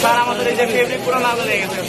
sir আমাদের এই যে ফেব্রিক পুরো লাল হয়ে গেছে